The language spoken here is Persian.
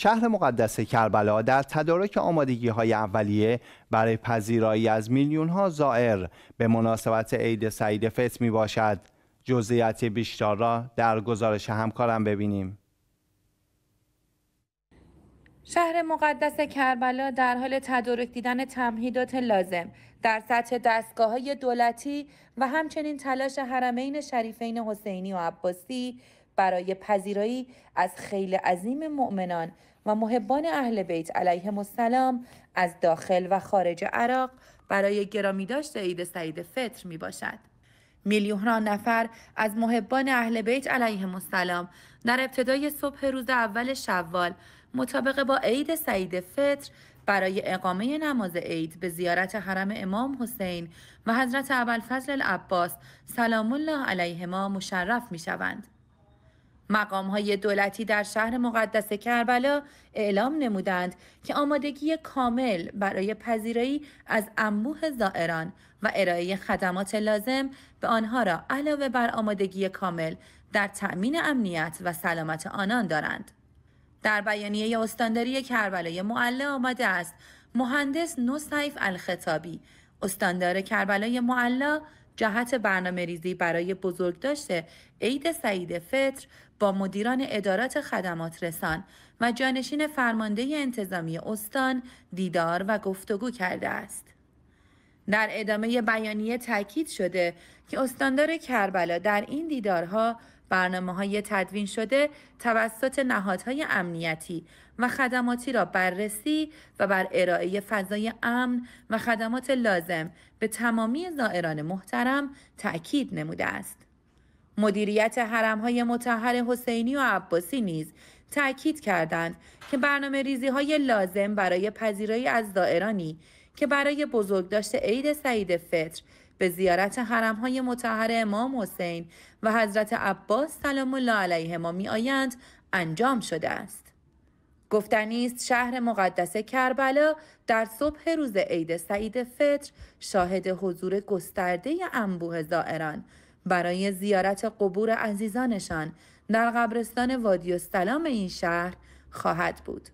شهر مقدس کربلا در تدارک آمادگی های اولیه برای پذیرایی از میلیون ها زائر به مناسبت عید سعید فطر می باشد. جزئیات بیشتر را در گزارش همکارم ببینیم. شهر مقدس کربلا در حال تدارک دیدن تمهیدات لازم در سطح دستگاه های دولتی و همچنین تلاش حرمین شریفین حسینی و عباسی برای پذیرایی از خیل عظیم مؤمنان و محبان اهل بیت علیهم السلام از داخل و خارج عراق برای گرامی داشت عید سعید فطر می باشد. میلیون نفر از محبان اهل بیت علیهم السلام در ابتدای صبح روز اول شوال مطابق با عید سعید فطر برای اقامه نماز عید به زیارت حرم امام حسین و حضرت ابوالفضل العباس سلام الله علیهما مشرف می شوند. مقام های دولتی در شهر مقدس کربلا اعلام نمودند که آمادگی کامل برای پذیرایی از انبوه زائران و ارائه خدمات لازم به آنها را علاوه بر آمادگی کامل در تأمین امنیت و سلامت آنان دارند. در بیانیه استانداری کربلای معله آمده است مهندس نصیف الخطابی استاندار کربلای معلا جهت برنامه ریزی برای بزرگداشت عید سعید فطر با مدیران ادارات خدمات رسان و جانشین فرمانده انتظامی استان دیدار و گفتگو کرده است. در ادامه بیانیه تاکید شده که استاندار کربلا در این دیدارها برنامه های تدوین شده توسط نهادهای امنیتی و خدماتی را بررسی و بر ارائه فضای امن و خدمات لازم به تمامی زائران محترم تأکید نموده است. مدیریت حرم های متحر حسینی و عباسی نیز تأکید کردند که برنامه ریزی های لازم برای پذیرایی از زائرانی که برای بزرگداشت عید سعید فطر به زیارت حرم های متحر امام حسین و حضرت عباس سلام الله علیهما می آیند انجام شده است. گفتنی است شهر مقدس کربلا در صبح روز عید سعید فطر شاهد حضور گسترده انبوه زائران برای زیارت قبور عزیزانشان در قبرستان وادی السلام این شهر خواهد بود.